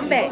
I'm back.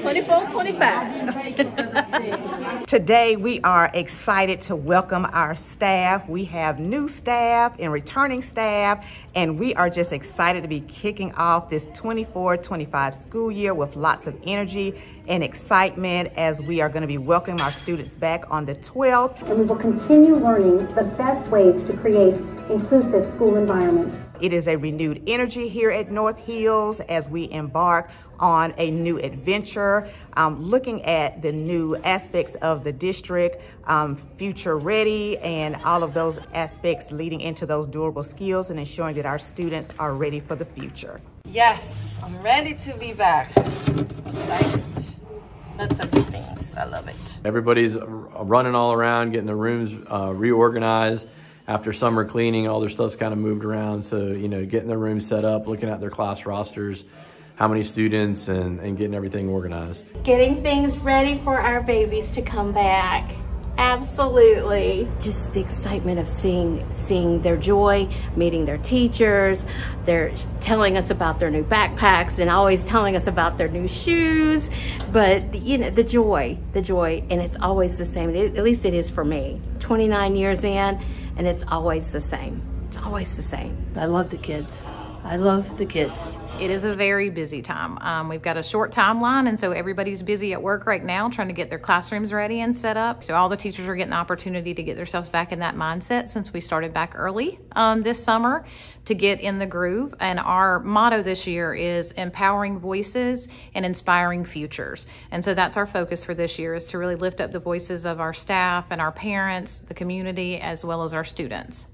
24, 25. Today, we are excited to welcome our staff. We have new staff and returning staff, and we are just excited to be kicking off this 24-25 school year with lots of energy and excitement as we are going to be welcoming our students back on the 12th. And we will continue learning the best ways to create inclusive school environments. It is a renewed energy here at North Hills as we embark on a new adventure, um, looking at the new aspects of the district, um, future ready, and all of those aspects leading into those durable skills and ensuring that our students are ready for the future. Yes, I'm ready to be back. Excited. Lots of things. I love it. Everybody's running all around, getting the rooms uh, reorganized. After summer cleaning, all their stuff's kind of moved around. So, you know, getting their rooms set up, looking at their class rosters, how many students, and, and getting everything organized. Getting things ready for our babies to come back. Absolutely. Just the excitement of seeing seeing their joy, meeting their teachers. They're telling us about their new backpacks and always telling us about their new shoes. But you know, the joy, the joy, and it's always the same. At least it is for me. 29 years in, and it's always the same. It's always the same. I love the kids. I love the kids. It is a very busy time. Um, we've got a short timeline, and so everybody's busy at work right now trying to get their classrooms ready and set up. So all the teachers are getting the opportunity to get themselves back in that mindset since we started back early um, this summer to get in the groove. And our motto this year is empowering voices and inspiring futures. And so that's our focus for this year is to really lift up the voices of our staff and our parents, the community, as well as our students.